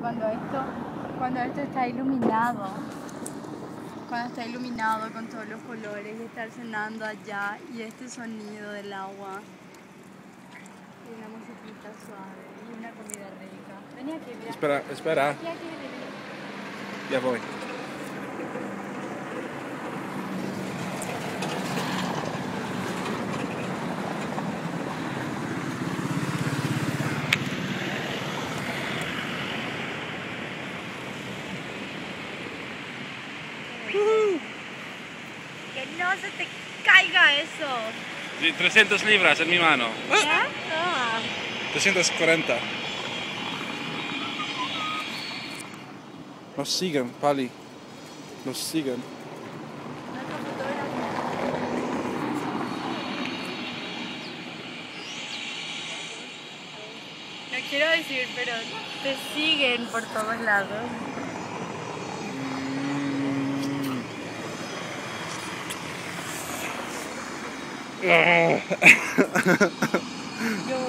cuando esto, cuando esto está iluminado, cuando está iluminado con todos los colores y estar cenando allá y este sonido del agua y una musiquita suave y una comida rica. Vení aquí, mira. Espera, espera, Aquí, aquí, ya voy. Que no se te caiga eso. Sí, 300 libras en mi mano. ¿Ya? Toma. 340. Nos siguen, Pali. Nos siguen. No quiero decir, pero te siguen por todos lados. Oh. Yo.